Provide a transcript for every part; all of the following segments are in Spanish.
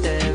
te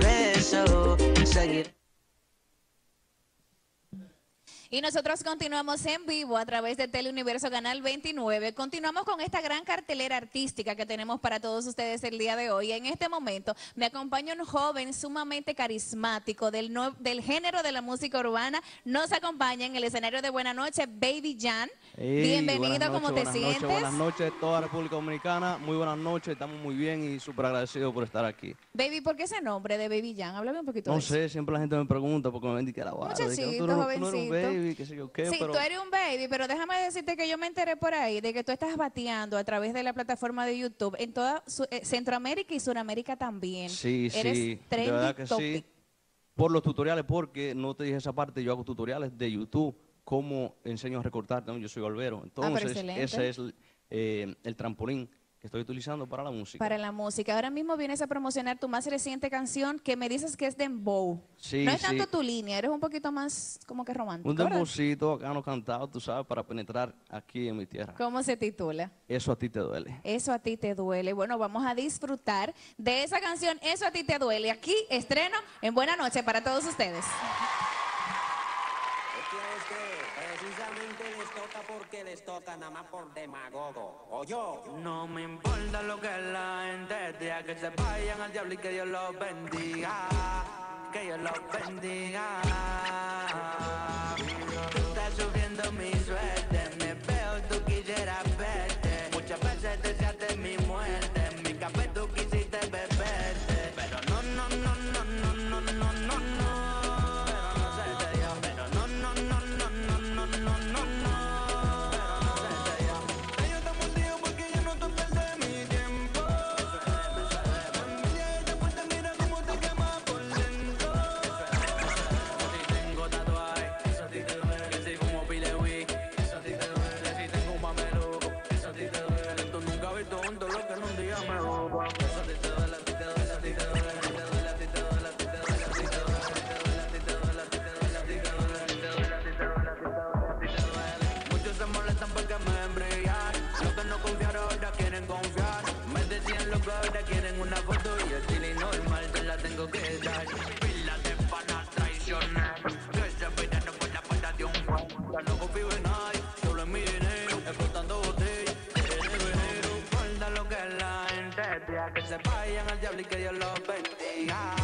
Y nosotros continuamos en vivo a través de Teleuniverso Canal 29. Continuamos con esta gran cartelera artística que tenemos para todos ustedes el día de hoy. En este momento me acompaña un joven sumamente carismático del, nue- del género de la música urbana. Nos acompaña en el escenario de Buena Noche, Baby Jan. Bienvenido, ¿cómo te sientes? Noches, buenas noches, toda República Dominicana. Muy buenas noches, estamos muy bien y súper agradecidos por estar aquí. Baby, ¿por qué ese nombre de Baby Jan? Háblame un poquito No de eso. sé, siempre la gente me pregunta porque me ven que de que Muchachito, no, no jovencito. Baby, qué sé yo qué, Sí, pero tú eres un baby, pero déjame decirte que yo me enteré por ahí de que tú estás bateando a través de la plataforma de YouTube en toda Su- eh, Centroamérica y Suramérica también. sí, Eres sí, de verdad que topic. sí. Por los tutoriales, porque no te dije esa parte, yo hago tutoriales de YouTube, cómo enseño a recortar, yo soy golvero. Entonces, Ah, ese es eh, el trampolín que estoy utilizando para la música. Para la música. Ahora mismo vienes a promocionar tu más reciente canción que me dices que es Dembow. Sí, no es sí. tanto tu línea, eres un poquito más como que romántico. Un ¿verdad? dembocito acá no cantado, tú sabes, para penetrar aquí en mi tierra. ¿Cómo se titula? Eso a ti te duele. Eso a ti te duele. Bueno, vamos a disfrutar de esa canción, Eso a ti te duele. Aquí estreno en Buena Noche para todos ustedes. Es que precisamente porque les toca nada más por demagogo. O yo. No me importa lo que la gente diga, que se vayan al diablo y que Dios los bendiga. Que Dios los bendiga. Tú estás sufriendo mi suerte, Que se vayan al diablo y que Dios los bendiga.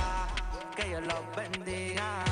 Que Dios los bendiga.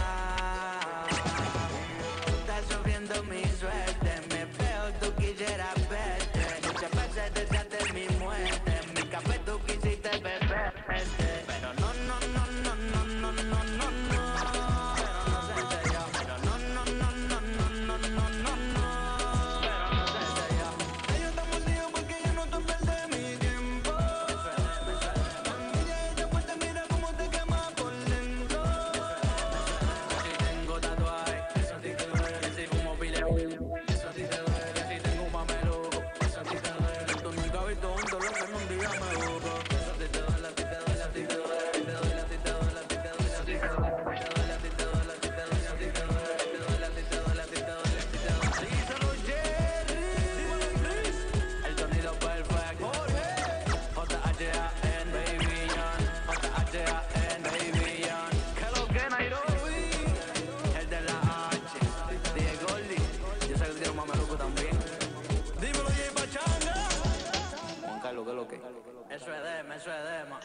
没睡的嘛。